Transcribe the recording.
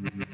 you